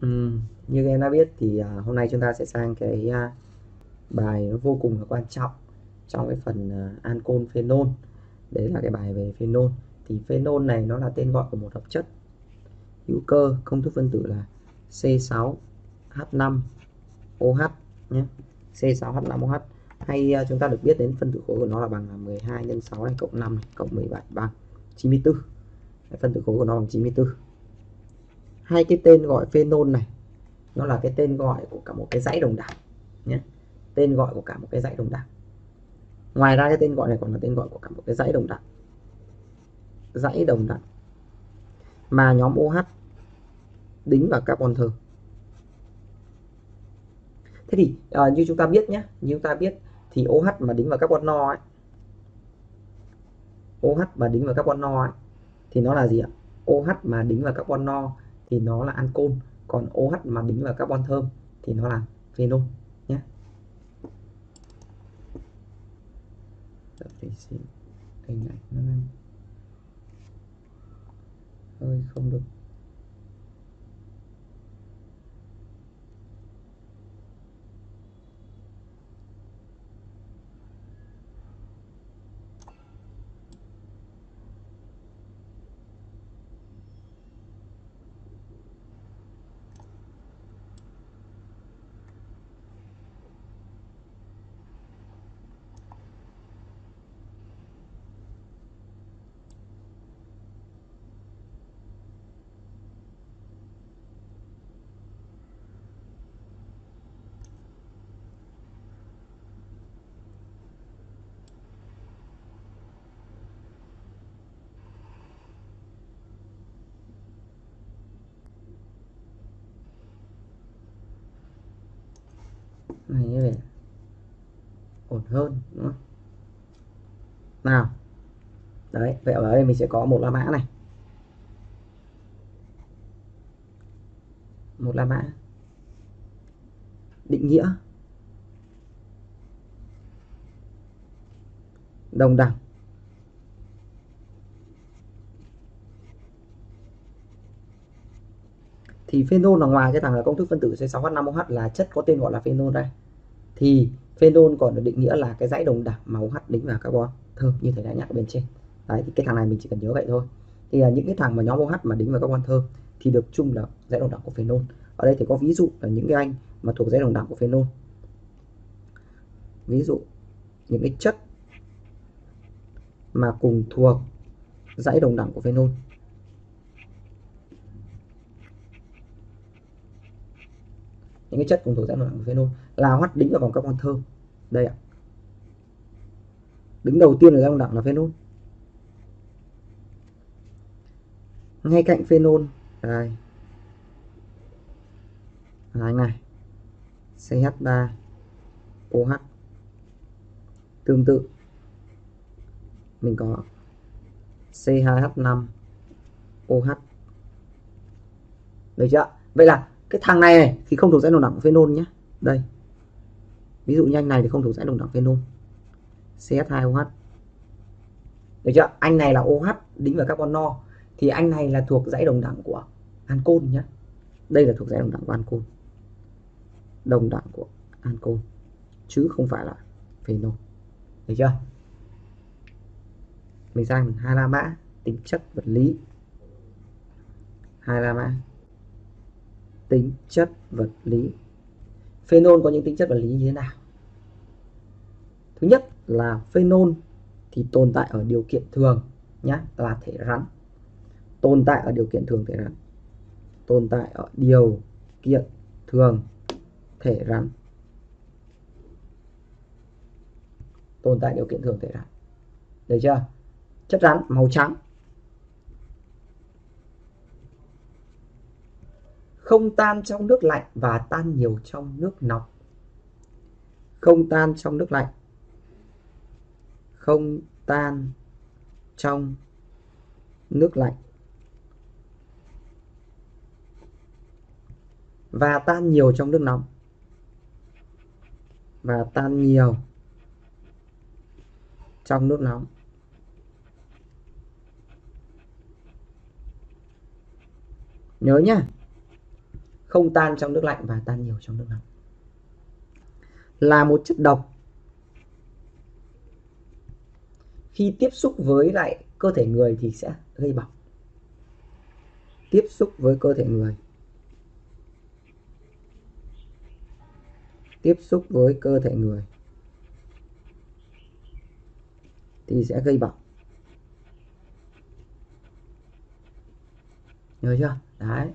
Ừ, như em đã biết thì uh, hôm nay chúng ta sẽ sang cái uh, bài nó vô cùng là quan trọng trong cái phần à, uh, ancol phenol. Đấy là cái bài về phenol. Thì phenol này nó là tên gọi của một hợp chất hữu cơ, công thức phân tử là C6H5OH nhé. C6H5OH hay uh, chúng ta được biết đến phân tử khối của nó là bằng là 12 nhân 6 này cộng 5 này, cộng 17 bằng 94. Phân tử khối của nó bằng 94 hai cái tên gọi phenol này nó là cái tên gọi của cả một cái dãy đồng đẳng nhé. Tên gọi của cả một cái dãy đồng đẳng ngoài ra cái tên gọi này còn là tên gọi của cả một cái dãy đồng đẳng dãy đồng đẳng mà nhóm OH đính vào carbon thơ thế thì à, như chúng ta biết nhé như chúng ta biết thì OH mà đính vào carbon no ấy OH mà đính vào carbon no ấy thì nó là gì ạ? OH mà đính vào carbon no thì nó là ancol, còn OH mà đính vào carbon thơm thì nó là phenol nhé. Hình ảnh nó hơi không được. Này, như vậy ổn hơn, đúng không? Nào. Đấy, vậy ở đây mình sẽ có một la mã này. Một la mã. Định nghĩa. Đồng đẳng. Thì phenol là ngoài cái thằng là công thức phân tử C6H5OH là chất có tên gọi là phenol đây thì phenol còn được định nghĩa là cái dãy đồng đẳng màu hắt đính vào carbon. Thơm, như thầy đã nhắc ở bên trên. Đấy, thì cái thằng này mình chỉ cần nhớ vậy thôi. Thì là những cái thằng mà nhóm OH mà đính vào carbon thơm thì được chung là dãy đồng đẳng của phenol. Ở đây thì có ví dụ là những cái anh mà thuộc dãy đồng đẳng của phenol. Ví dụ, những cái chất mà cùng thuộc dãy đồng đẳng của phenol. Những cái chất cùng thuộc dạng đồng của phenol là hoắt đính vào vòng carbon thơm. Đây ạ. Đứng đầu tiên là dạng đồng đẳng là phenol. Ngay cạnh phenol đây là anh này. CH3 OH tương tự. Mình có C2H5 OH được chưa vậy là cái thằng này, này thì không thuộc dãy đồng đẳng của phenol nhé đây. Ví dụ như anh này thì không thuộc dãy đồng đẳng phenol. CH2OH được chưa? Anh này là OH đính vào carbon no. Thì anh này là thuộc dãy đồng đẳng của ancol nhé đây là thuộc dãy đồng đẳng của ancol. Đồng đẳng của ancol. Chứ không phải là phenol. Được chưa? Mình sang hai la mã tính chất vật lý. Hai la mã tính chất vật lý. Phenol có những tính chất vật lý như thế nào? Thứ nhất là phenol thì tồn tại ở điều kiện thường nhé là thể rắn. Tồn tại ở điều kiện thường thể rắn. Tồn tại ở điều kiện thường thể rắn. Tồn tại điều kiện thường thể rắn. Được chưa? Chất rắn màu trắng. Không tan trong nước lạnh và tan nhiều trong nước nóng. Không tan trong nước lạnh. Không tan trong nước lạnh. Và tan nhiều trong nước nóng. Và tan nhiều trong nước nóng. Nhớ nhá không tan trong nước lạnh và tan nhiều trong nước nóng là một chất độc. Khi tiếp xúc với lại cơ thể người thì sẽ gây bỏng. Tiếp xúc với cơ thể người. Tiếp xúc với cơ thể người thì sẽ gây bỏng. Nhớ chưa? Đấy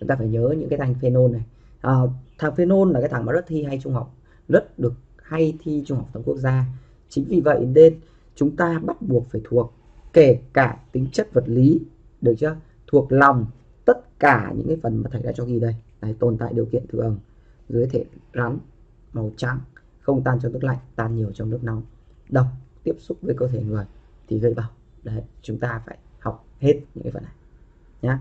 chúng ta phải nhớ những cái thành phenol này. À, thằng phenol là cái thằng mà rất thi hay trung học rất được hay thi trung học tổng quốc gia. Chính vì vậy nên chúng ta bắt buộc phải thuộc kể cả tính chất vật lý được chưa? Thuộc lòng tất cả những cái phần mà thầy đã cho ghi đây. Này tồn tại điều kiện thường dưới thể rắn màu trắng không tan trong nước lạnh tan nhiều trong nước nóng. Độc tiếp xúc với cơ thể người thì gây bỏng. Đấy chúng ta phải học hết những cái phần này nhé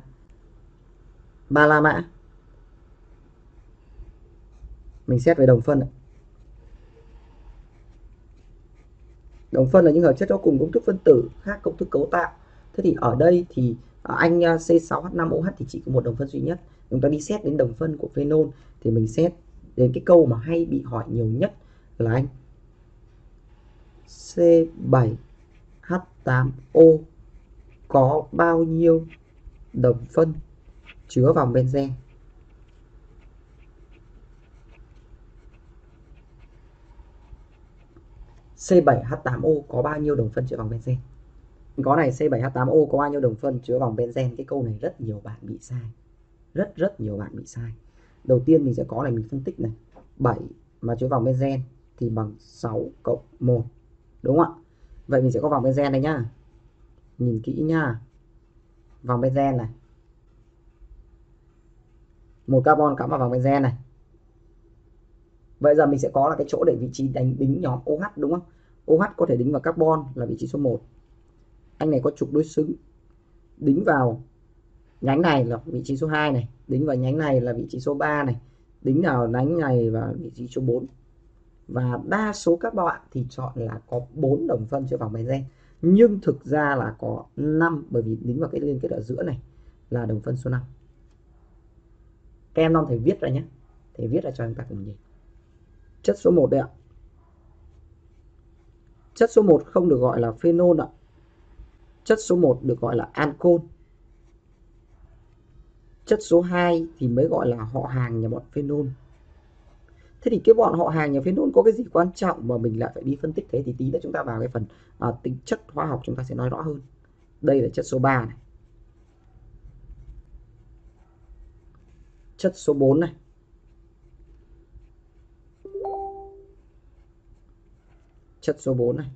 ba la mã mình xét về đồng phân đồng phân là những hợp chất có cùng công thức phân tử khác công thức cấu tạo. Thế thì ở đây thì à, anh à, C6H5OH thì chỉ có một đồng phân duy nhất. Chúng ta đi xét đến đồng phân của phenol thì mình xét đến cái câu mà hay bị hỏi nhiều nhất là anh. C7H8O có bao nhiêu đồng phân? Chứa vòng benzen. C7H8O có bao nhiêu đồng phân chứa vòng benzen? Có này C7H8O có bao nhiêu đồng phân chứa vòng benzen? Cái câu này rất nhiều bạn bị sai. Rất rất nhiều bạn bị sai. Đầu tiên mình sẽ có này mình phân tích này. 7 mà chứa vòng benzen thì bằng 6 cộng 1 đúng không ạ? Vậy mình sẽ có vòng benzen đây nhá. Nhìn kỹ nhá, vòng benzen này một carbon cắm vào vòng benzen này. Vậy giờ mình sẽ có là cái chỗ để vị trí đánh, đính nhóm OH đúng không? OH có thể đính vào carbon là vị trí số 1 anh này có trục đối xứng. Đính vào nhánh này là vị trí số 2 này. Đính vào nhánh này là vị trí số 3 này. Đính vào nhánh này và vị trí số 4 và đa số các bạn thì chọn là có 4 đồng phân cho vòng benzen nhưng thực ra là có 5 bởi vì đính vào cái liên kết ở giữa này là đồng phân số 5 các em non thầy viết ra nhé. Thầy viết ra cho chúng ta cùng nhìn. Chất số 1 đây ạ. Chất số 1 không được gọi là phenol ạ. Chất số 1 được gọi là ancol chất số 2 thì mới gọi là họ hàng nhà bọn phenol. Thế thì cái bọn họ hàng nhà phenol có cái gì quan trọng mà mình lại phải đi phân tích thế? Thì tí nữa chúng ta vào cái phần à, tính chất hóa học chúng ta sẽ nói rõ hơn. Đây là chất số 3 này. Chất số 4 này. Chất số 4 này.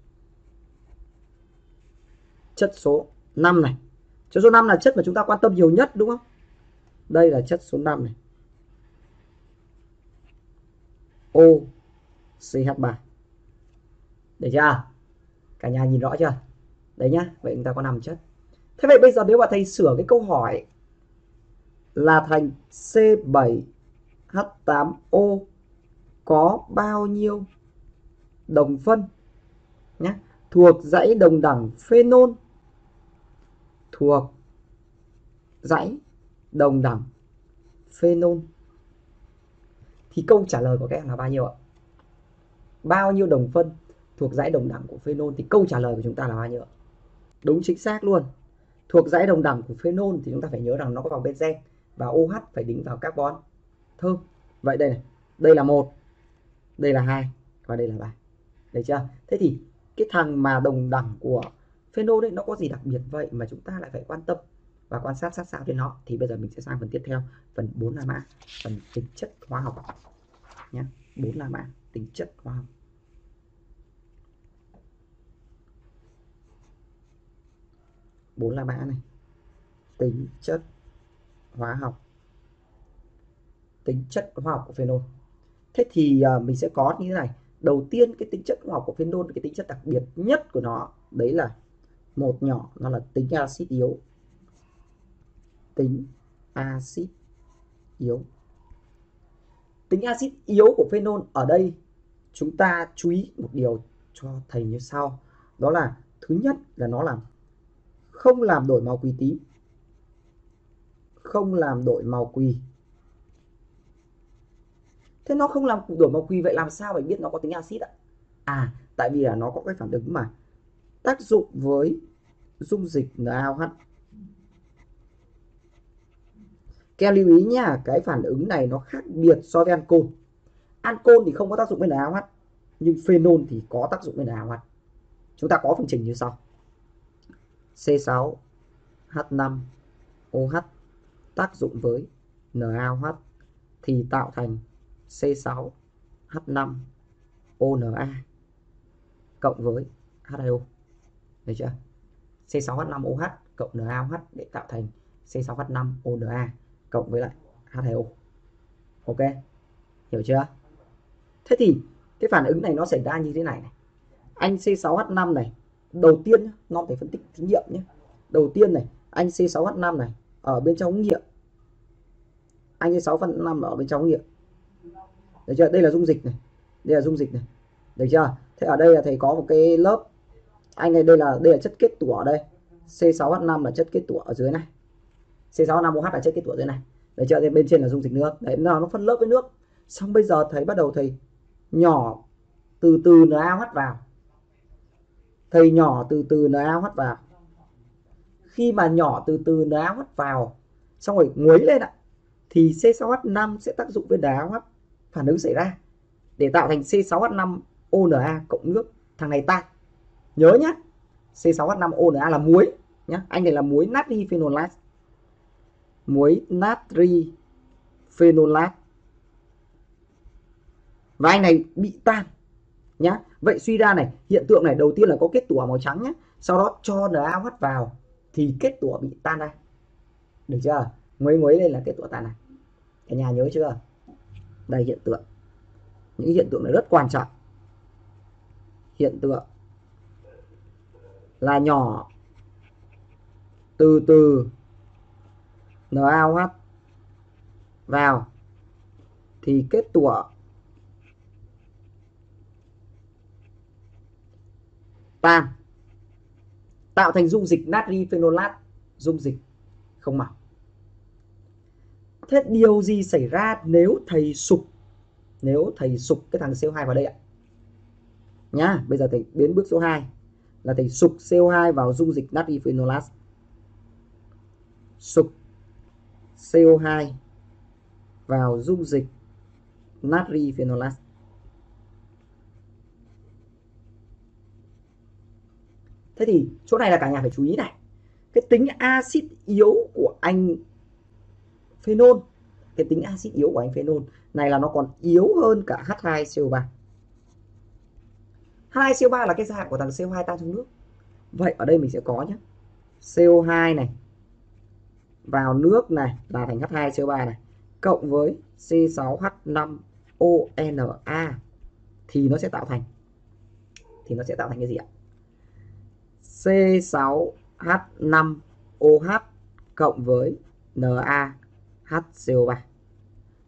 Chất số 5 này. Chất số 5 là chất mà chúng ta quan tâm nhiều nhất, đúng không? Đây là chất số 5 này. O CH3 được chưa? Cả nhà nhìn rõ chưa? Đấy nhá, vậy chúng ta có 5 chất. Thế vậy bây giờ nếu mà thầy sửa cái câu hỏi là thành C7H8O có bao nhiêu đồng phân nhé thuộc dãy đồng đẳng phenol, thuộc dãy đồng đẳng phenol thì câu trả lời của các em là bao nhiêu ạ? Bao nhiêu đồng phân thuộc dãy đồng đẳng của phenol thì câu trả lời của chúng ta là bao nhiêu ạ? Đúng, chính xác luôn. Thuộc dãy đồng đẳng của phenol thì chúng ta phải nhớ rằng nó có vòng benzen và OH phải đính vào carbon thơm. Vậy đây này, đây là một, đây là hai và đây là ba. đấy chưa? Thế thì cái thằng mà đồng đẳng của phenol đấy nó có gì đặc biệt vậy mà chúng ta lại phải quan tâm và quan sát sát sao trên nó thì bây giờ mình sẽ sang phần tiếp theo phần 4 la mã phần tính chất hóa học nhé 4 la mã tính chất hóa học bốn la mã này tính chất hóa học. Tính chất hóa học của phenol. Thế thì uh, mình sẽ có như thế này. Đầu tiên cái tính chất hóa học của phenol cái tính chất đặc biệt nhất của nó đấy là một nhỏ nó là tính axit yếu. Tính axit yếu. Tính axit yếu của phenol ở đây chúng ta chú ý một điều cho thầy như sau. Đó là thứ nhất là nó làm không làm đổi màu quý tím không làm đổi màu quỳ. Thế nó không làm đổi màu quỳ, vậy làm sao phải biết nó có tính axit ạ? À tại vì là nó có cái phản ứng mà tác dụng với dung dịch NaOH các lưu ý nha, cái phản ứng này nó khác biệt so với ancol. Ancol thì không có tác dụng với NaOH nhưng phenol thì có tác dụng với NaOH chúng ta có phương trình như sau. C6 H5 OH tác dụng với NaOH thì tạo thành C6 H5 ONA cộng với H2O. Được chưa? C6H5OH cộng NaOH để tạo thành C6H5ONA cộng với lại H2O. Ok. Hiểu chưa? Thế thì cái phản ứng này nó xảy ra như thế này này. Anh C6H5 này, đầu tiên nó phải phân tích thí nghiệm nhé. Đầu tiên này, anh C6H5 này ở bên trong ống nghiệm. Anh C6H5 ở bên trong ống nghiệm. Được chưa? Đây là dung dịch này. Đây là dung dịch này. Được chưa? Thế ở đây là thầy có một cái lớp anh này đây là đây là chất kết tủa ở đây. C6H5 là chất kết tủa ở dưới này. C6H5OH là chất kết tủa dưới này. đấy chưa? Bên trên là dung dịch nước. Đấy là nó phân lớp với nước. Xong bây giờ thầy bắt đầu thầy nhỏ từ từ NaOH vào. Thầy nhỏ từ từ NaOH vào. Khi mà nhỏ từ từ NaOH vào, xong rồi nguấy lên ạ, thì C6H5 sẽ tác dụng với NaOH phản ứng xảy ra, để tạo thành C6H5 ONA cộng nước thằng này tan. Nhớ nhá C6H5ONA là muối nhá, anh này là muối natri phenolat muối natri phenolat và anh này bị tan nhá. Vậy suy ra này, hiện tượng này đầu tiên là có kết tủa màu trắng nhé sau đó cho NaOH vào thì kết tủa bị tan ra được chưa? Nguấy nguấy lên là kết tủa tan này. Cả nhà nhớ chưa? Đây, hiện tượng. Những hiện tượng này rất quan trọng. Hiện tượng là nhỏ. Từ từ. NaOH vào. Thì kết tủa tan tạo thành dung dịch natri phenolat dung dịch không màu thế điều gì xảy ra nếu thầy sục nếu thầy sục cái thằng CO2 vào đây ạ? Nhá, bây giờ thầy biến bước số 2 là thầy sục CO2 vào dung dịch natri phenolat sục CO2 vào dung dịch natri phenolat thế thì chỗ này là cả nhà phải chú ý này. Cái tính axit yếu của anh phenol, cái tính axit yếu của anh phenol này là nó còn yếu hơn cả H2CO3 H2CO3 là cái dạng của thằng CO2 tan trong nước. Vậy ở đây mình sẽ có nhé CO2 này vào nước này là thành H2CO3 này, cộng với C6H5ONA thì nó sẽ tạo thành, thì nó sẽ tạo thành cái gì ạ? C6H5OH cộng với NaHCO3.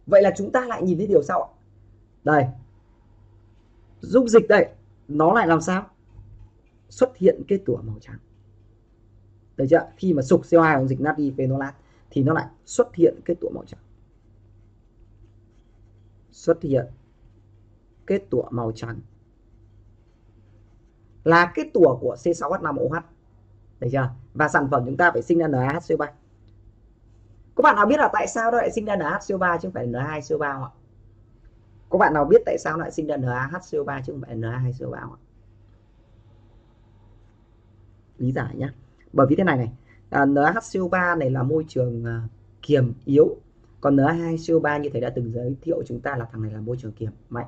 Vậy là chúng ta lại nhìn thấy điều sau ạ. Đây. Dung dịch đây, nó lại làm sao? Xuất hiện kết tủa màu trắng. Được chưa? Khi mà sục CO2 dung dịch natri phenolat thì nó lại xuất hiện kết tủa màu trắng. Xuất hiện kết tủa màu trắng là kết tủa của C6H5OH. Được chưa? Và sản phẩm chúng ta phải sinh ra NaHCO3. Các bạn nào biết là tại sao nó lại sinh ra NaHCO3 chứ không phải Na2CO3 không ạ? Các bạn nào biết tại sao nó lại sinh ra NaHCO3 chứ không phải Na2CO3 không ạ? Lý giải nhé. Bởi vì thế này này, à, NaHCO3 này là môi trường à, kiềm yếu, còn Na2CO3 như thầy đã từng giới thiệu chúng ta là thằng này là môi trường kiềm mạnh.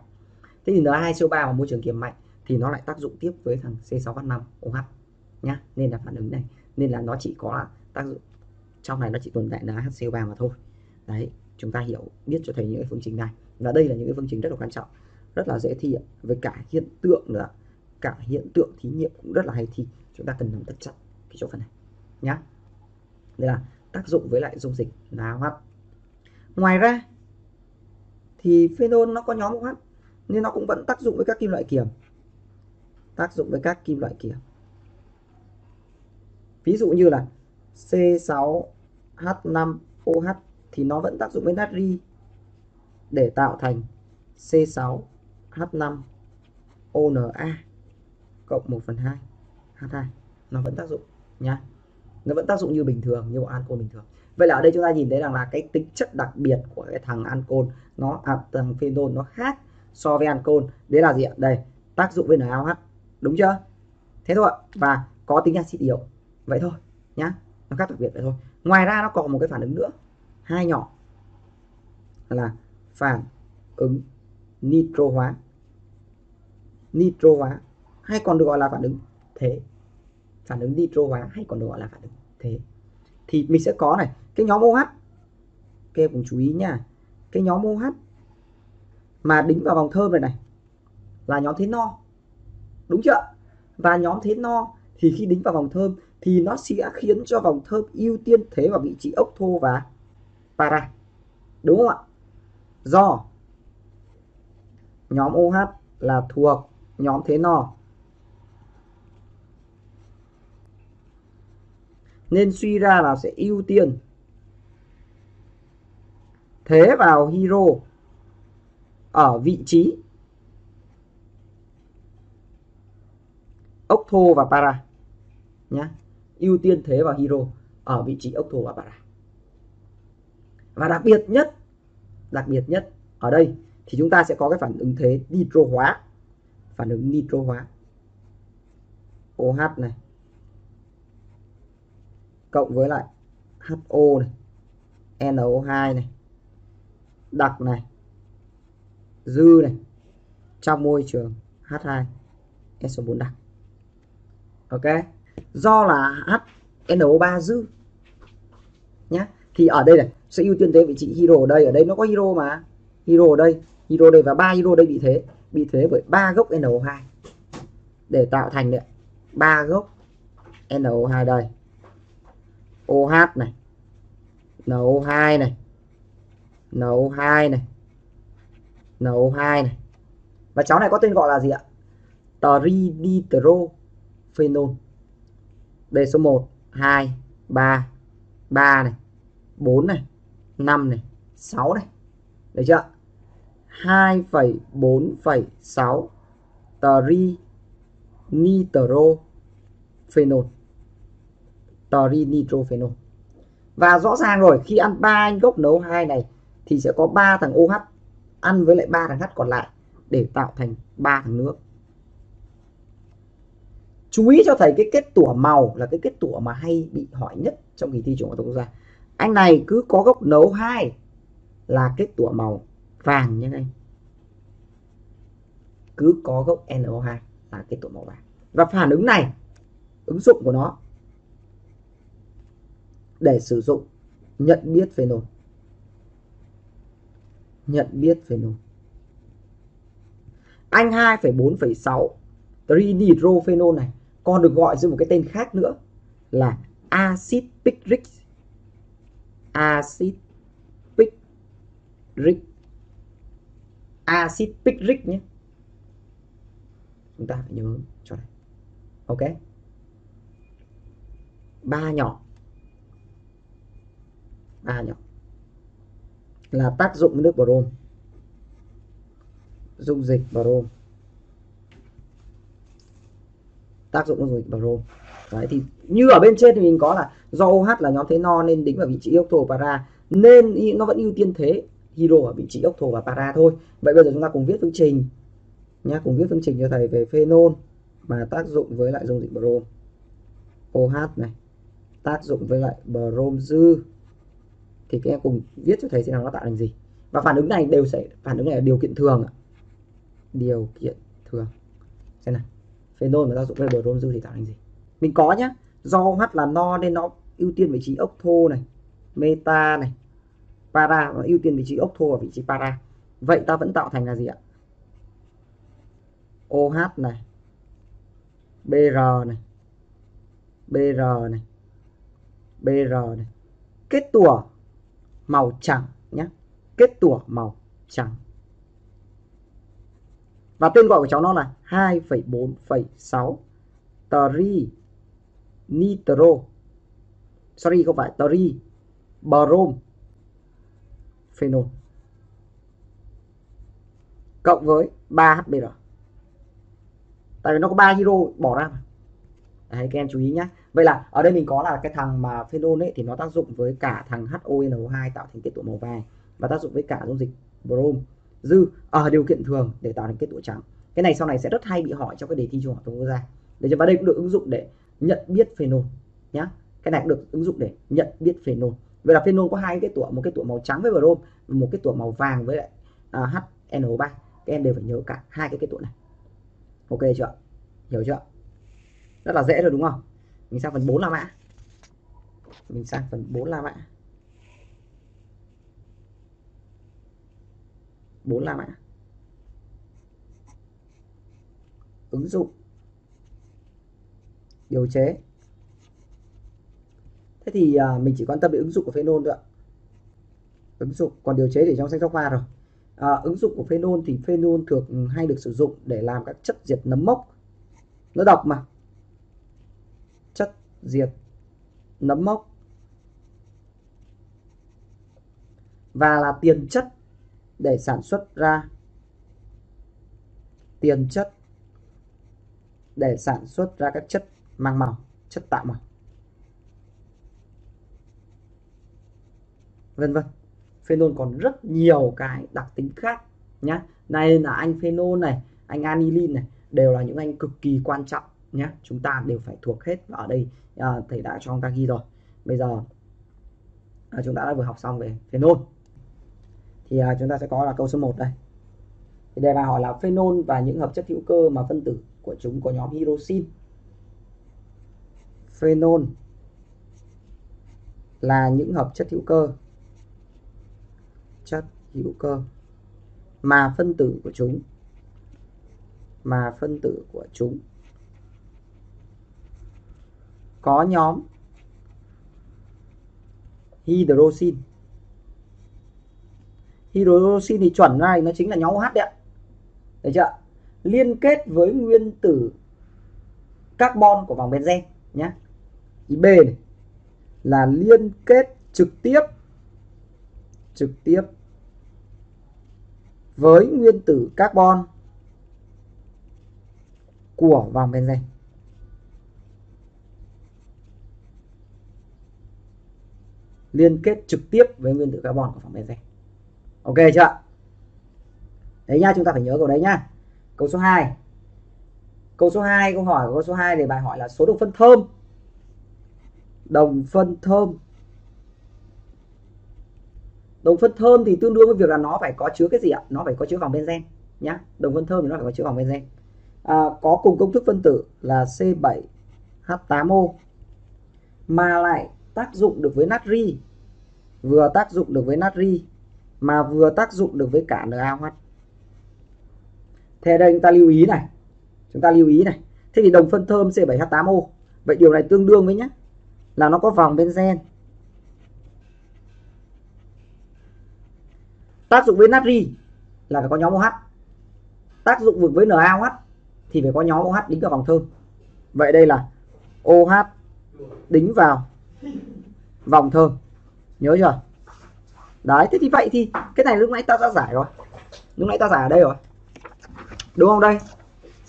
Thế thì Na2CO3 là môi trường kiềm mạnh thì nó lại tác dụng tiếp với thằng C6H5OH nhá. Nên là phản ứng này, nên là nó chỉ có tác dụng, trong này nó chỉ tồn tại là HCO3 mà thôi. Đấy, chúng ta hiểu, biết cho thầy những cái phương trình này. Và đây là những cái phương trình rất là quan trọng, rất là dễ thi. Với cả hiện tượng nữa cả hiện tượng thí nghiệm cũng rất là hay thi. Chúng ta cần nắm thật chặt cái chỗ phần này, nhá. Đây là tác dụng với lại dung dịch là OH ngoài ra, thì phenol nó có nhóm OH nên nó cũng vẫn tác dụng với các kim loại kiềm tác dụng với các kim loại kiềm ví dụ như là C6H5 OH thì nó vẫn tác dụng với natri để tạo thành C6H5 ONA cộng 1 phần 2 H2 nó vẫn tác dụng nhá nó vẫn tác dụng như bình thường như bộ ancol bình thường. Vậy là ở đây chúng ta nhìn thấy rằng là cái tính chất đặc biệt của cái thằng ancol nó à, thằng phenol nó khác so với ancol đấy là gì ạ? Đây tác dụng với NaOH đúng chưa? Thế thôi và có tính axit yếu. Vậy thôi nhá. Nó khác đặc biệt, vậy thôi. Ngoài ra nó còn một cái phản ứng nữa. Hai nhỏ là phản ứng nitro hóa. Nitro hóa hay còn được gọi là phản ứng thế. Phản ứng nitro hóa hay còn được gọi là phản ứng thế. Thì mình sẽ có này, cái nhóm OH các em cùng chú ý nha. Cái nhóm OH mà đính vào vòng thơm này này là nhóm thế no đúng chưa? Và nhóm thế no thì khi đính vào vòng thơm thì nó sẽ khiến cho vòng thơm ưu tiên thế vào vị trí ốc thô và para. Đúng không ạ? Do nhóm OH là thuộc nhóm thế no. Nên suy ra là sẽ ưu tiên thế vào hero ở vị trí ốc thô và para nhá, ưu tiên thế vào hero ở vị trí ốc thô và para. Và đặc biệt nhất đặc biệt nhất ở đây thì chúng ta sẽ có cái phản ứng thế nitro hóa phản ứng nitro hóa. OH này cộng với lại HO này NO2 này đặc này dư này trong môi trường H2 SO4 đặc ok? Do là HNO3 dư. Nhé thì ở đây này, sẽ ưu tiên thế vị trí hero ở đây. Ở đây nó có hero mà. Hero ở đây. Hero đây và ba hero đây bị thế. Bị thế bởi ba gốc NO2 để tạo thành đấy ba gốc NO2 đây. OH này. NO2 này. NO2 này. NO2 này. Và cháu này có tên gọi là gì ạ? Phenol. Đây số 1 2 3 3 này 4 này 5 này 6 này. Được chưa? 2,4,6 tri nitro phenol tri nitro phenol. Và rõ ràng rồi khi ăn ba anh gốc nấu 2 này thì sẽ có ba thằng OH ăn với lại ba thằng H còn lại để tạo thành ba thằng nước chú ý cho thầy cái kết tủa màu là cái kết tủa mà hay bị hỏi nhất trong kỳ thi trung học quốc gia. Anh này cứ có gốc nấu hai là kết tủa màu vàng như này cứ có gốc NO2 là kết tủa màu vàng. Và phản ứng này ứng dụng của nó để sử dụng nhận biết phenol nhận biết phenol anh 2,4,6 trinitrophenol này còn được gọi dưới một cái tên khác nữa là acid picric acid picric acid picric nhé. Chúng ta phải nhớ cho này. Ok. Ba nhỏ. Ba nhỏ. Là tác dụng nước brom dung dịch brom tác dụng dung dịch brom đấy, thì như ở bên trên thì mình có là do OH là nhóm thế no nên đính vào vị trí octo para, nên nó vẫn ưu tiên thế hydro ở vị trí octo và para thôi. Vậy bây giờ chúng ta cùng viết phương trình nhá, cùng viết phương trình cho thầy về phenol mà tác dụng với lại dung dịch brom OH này, tác dụng với lại brom dư. Thì các em cùng viết cho thầy xem nó tạo thành gì. Và phản ứng này đều sẽ, phản ứng này là điều kiện thường ạ. Điều kiện thường. Xem nào phenol mà tác dụng với brom dư thì tạo thành gì? Mình có nhá. Do H là no nên nó ưu tiên vị trí ốc thô này, meta này, para, nó ưu tiên vị trí ốc thô ở vị trí para. Vậy ta vẫn tạo thành là gì ạ? OH này BR này BR này BR này. Kết tủa màu trắng nhé kết tủa màu trắng và tên gọi của cháu nó là 2,4,6 tri nitro sorry không phải tri brom phenol. Cộng với 3 HBr tại vì nó có 3 hydro bỏ ra mà. Đấy, các em chú ý nhé vậy là ở đây mình có là cái thằng mà phenol ấy thì nó tác dụng với cả thằng HONO2 tạo thành kết tủa màu vàng và tác dụng với cả dung dịch brom dư ở điều kiện thường để tạo thành kết tủa trắng. Cái này sau này sẽ rất hay bị hỏi trong cái đề thi trung học phổ thông quốc gia. Để cho vào đây cũng được ứng dụng để nhận biết phenol nhá. Cái này cũng được ứng dụng để nhận biết phenol vậy là phenol có hai cái tủa một cái tủa màu trắng với brom một cái tủa màu vàng với lại à, uh, HNO3 các em đều phải nhớ cả hai cái kết tủa này. Ok chưa hiểu chưa rất là dễ rồi đúng không? Mình sang phần 4 La Mã. Mình sang phần 4 La Mã. 4 La Mã ứng dụng. Điều chế. Thế thì à, mình chỉ quan tâm đến ứng dụng của phenol thôi ạ. Ứng dụng còn điều chế để trong sách giáo khoa rồi. À, ứng dụng của phenol thì phenol thường hay được sử dụng để làm các chất diệt nấm mốc. Nó độc mà. Chất diệt nấm mốc. Và là tiền chất để sản xuất ra tiền chất để sản xuất ra các chất mang màu chất tạo màu. Vân vân. Phenol còn rất nhiều cái đặc tính khác nhá. Này là anh phenol này anh anilin này đều là những anh cực kỳ quan trọng nhé chúng ta đều phải thuộc hết và ở đây. À, thầy đã cho chúng ta ghi rồi. Bây giờ à, chúng ta đã vừa học xong về phenol thì à, chúng ta sẽ có là câu số 1 đây. Thì đề bài hỏi là phenol và những hợp chất hữu cơ mà phân tử của chúng có nhóm hydroxin phenol là những hợp chất hữu cơ. Chất hữu cơ mà phân tử của chúng mà phân tử của chúng có nhóm hydroxin hydroxin thì chuẩn này nó chính là nhóm OH đấy ạ. Được chưa liên kết với nguyên tử carbon của vòng benzen nhé ý B này là liên kết trực tiếp trực tiếp với nguyên tử carbon của vòng benzen. Liên kết trực tiếp với nguyên tử carbon của vòng benzen ok chưa đấy nhá chúng ta phải nhớ câu đấy nhá. Câu số 2 câu số 2 câu hỏi của câu số 2 thì bài hỏi là số đồng phân thơm. Đồng phân thơm. Đồng phân thơm thì tương đương với việc là nó phải có chứa cái gì ạ? Nó phải có chứa vòng benzen nhá. Đồng phân thơm thì nó phải có chứa vòng benzen. À, có cùng công thức phân tử là C7H8O mà lại tác dụng được với natri vừa tác dụng được với natri mà vừa tác dụng được với cả NaOH thế đây chúng ta lưu ý này. Chúng ta lưu ý này. Thế thì đồng phân thơm C7H8O vậy điều này tương đương với nhé là nó có vòng benzen. Tác dụng với natri là phải có nhóm OH tác dụng với NaOH thì phải có nhóm OH đính vào vòng thơm. Vậy đây là OH đính vào vòng thơm. Nhớ chưa? Đấy, thế thì vậy thì cái này lúc nãy ta đã giải rồi. Lúc nãy ta giải ở đây rồi. Đúng không đây?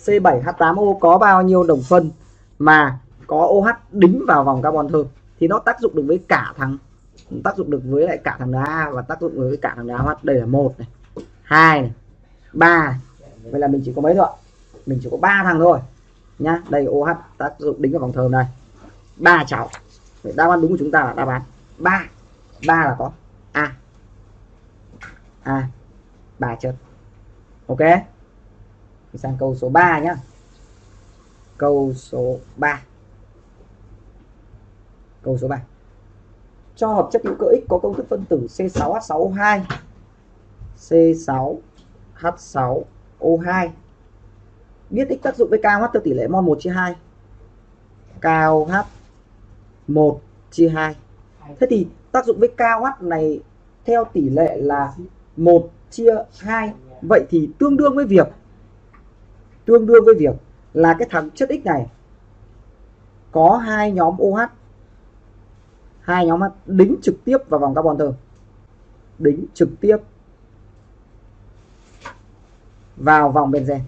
C7H8O có bao nhiêu đồng phân mà có OH đính vào vòng carbon thơm? Thì nó tác dụng được với cả thằng, tác dụng được với lại cả thằng đá và tác dụng với cả thằng OH đây là một này, hai này, ba vậy là mình chỉ có mấy thôi mình chỉ có ba thằng thôi, nhá. Đây OH tác dụng đính vào vòng thơm này. Ba cháu vậy đáp án đúng của chúng ta là đáp án ba. Ba là có. A. A. Ba chất ok. Mình sang câu số 3 nhá. Câu số 3 câu số 3 cho hợp chất hữu cơ X có công thức phân tử C6H6O2 C6H6O2 biết X tác dụng với cao hát theo tỷ lệ mol 1 chia 2 cao KOH 1 chia 2 thế thì tác dụng với KOH này theo tỷ lệ là 1 chia 2 vậy thì tương đương với việc tương đương với việc là cái thằng chất X này có hai nhóm OH hai nhóm OH đính trực tiếp vào vòng carbon thơm đính trực tiếp vào vòng benzen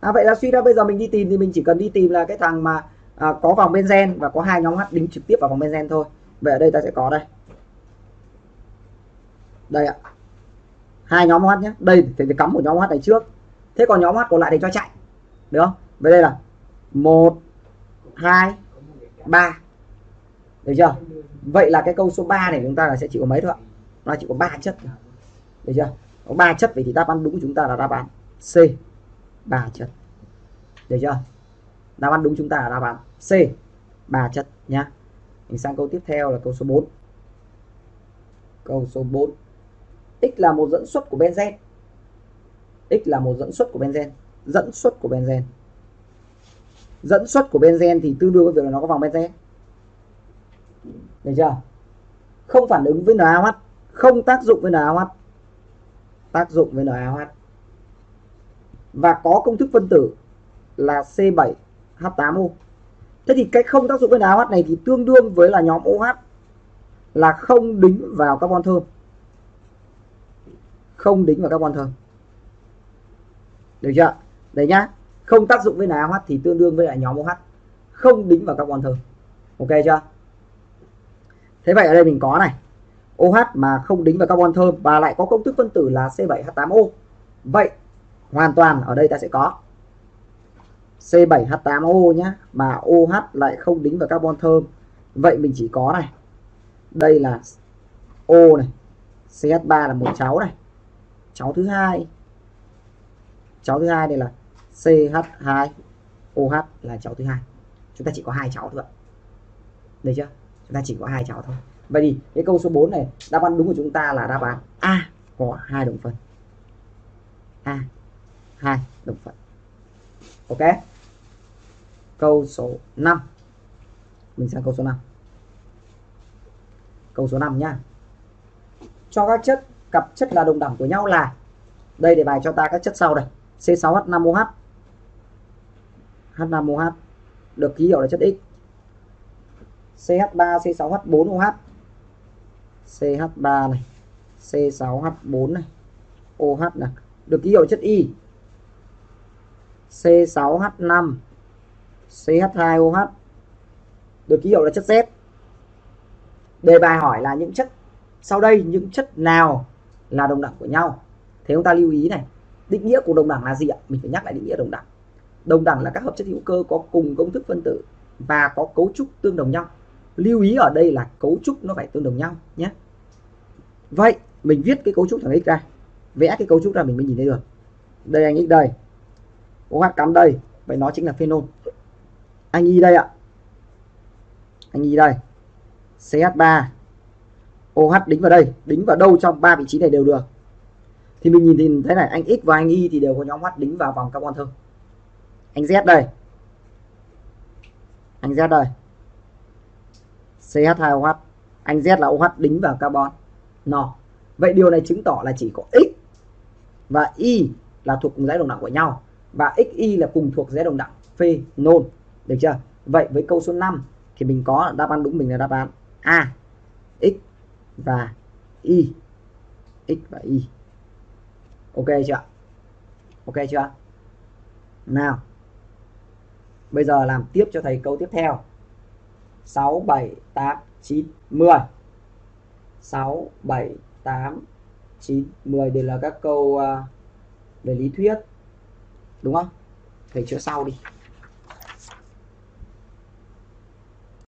à, vậy là suy ra bây giờ mình đi tìm thì mình chỉ cần đi tìm là cái thằng mà à, có vòng benzen và có hai nhóm H đính trực tiếp vào vòng benzen thôi. Vậy ở đây ta sẽ có đây. Đây ạ. Hai nhóm H nhé đây thì phải cắm một nhóm H này trước. Thế còn nhóm H còn lại thì cho chạy. Được không? Vậy đây là một hai ba. Được chưa? Vậy là cái câu số 3 này chúng ta là sẽ chỉ có mấy thôi ạ? Nó chỉ có ba chất được chưa? Có ba chất vậy thì đáp án đúng của chúng ta là đáp án C. Ba chất. Được chưa? Đáp án đúng chúng ta là đáp án C. Ba chất nhá. Mình sang câu tiếp theo là câu số 4 câu số 4 x là một dẫn xuất của benzen x là một dẫn xuất của benzen dẫn xuất của benzen dẫn xuất của benzen thì tương đương với việc là nó có vòng benzen được chưa? Không phản ứng với NaOH. Không tác dụng với NaOH. Tác dụng với NaOH. Và có công thức phân tử là H8O thế thì cái không tác dụng với NaOH này thì tương đương với là nhóm OH là không đính vào carbon thơm. Không đính vào carbon thơm. Được chưa? Đấy nhá. Không tác dụng với NaOH thì tương đương với lại nhóm OH không đính vào carbon thơm. Ok chưa? Thế vậy ở đây mình có này. OH mà không đính vào carbon thơm và lại có công thức phân tử là C7H8O vậy hoàn toàn ở đây ta sẽ có. C7H8O nhé mà OH lại không đính vào carbon thơm. Vậy mình chỉ có này, đây là O này CH3 là một cháu này, cháu thứ hai. Cháu thứ hai đây là CH2 OH là cháu thứ hai. Chúng ta chỉ có hai cháu thôi được chưa? Chúng ta chỉ có hai cháu thôi. Vậy thì cái câu số 4 này, đáp án đúng của chúng ta là đáp án A có hai đồng phân. A, hai đồng phân. Ok? Câu số 5 mình sang câu số 5 câu số 5 nhá. Cho các chất, cặp chất là đồng đẳng của nhau là, đây để bài cho ta các chất sau đây. C6H5OH H5OH được ký hiệu là chất X. CH3 C6H4OH CH3 này C6H4 này OH này, được ký hiệu chất Y. C6H5 CH2OH được ký hiệu là chất Z. Đề bài hỏi là những chất, sau đây những chất nào là đồng đẳng của nhau? Thế chúng ta lưu ý này, định nghĩa của đồng đẳng là gì ạ? Mình phải nhắc lại định nghĩa đồng đẳng. Đồng đẳng là các hợp chất hữu cơ có cùng công thức phân tử và có cấu trúc tương đồng nhau. Lưu ý ở đây là cấu trúc nó phải tương đồng nhau nhé. Vậy mình viết cái cấu trúc thằng x ra. Vẽ cái cấu trúc ra mình mới nhìn thấy được. Đây anh x đây. OH cắm đây. Vậy nó chính là phenol anh y đây ạ. Anh y đây. CH3 OH đính vào đây. Đính vào đâu trong ba vị trí này đều được. Thì mình nhìn thì thấy này, anh X và anh Y thì đều có nhóm H đính vào vòng carbon thôi anh Z đây. Anh Z đây. CH2OH anh Z là OH đính vào carbon. No vậy điều này chứng tỏ là chỉ có X và Y là thuộc cùng dãy đồng đẳng của nhau và XY là cùng thuộc dãy đồng đẳng phenol được chưa? Vậy với câu số 5 thì mình có đáp án đúng, mình là đáp án A, X và Y. X và Y. Ok chưa? Ok chưa? Nào. Bây giờ làm tiếp cho thầy câu tiếp theo. 6 7 8 9 10 6 7 8 9 10 đều là các câu à, về lý thuyết. Đúng không? Thầy chữa sau đi.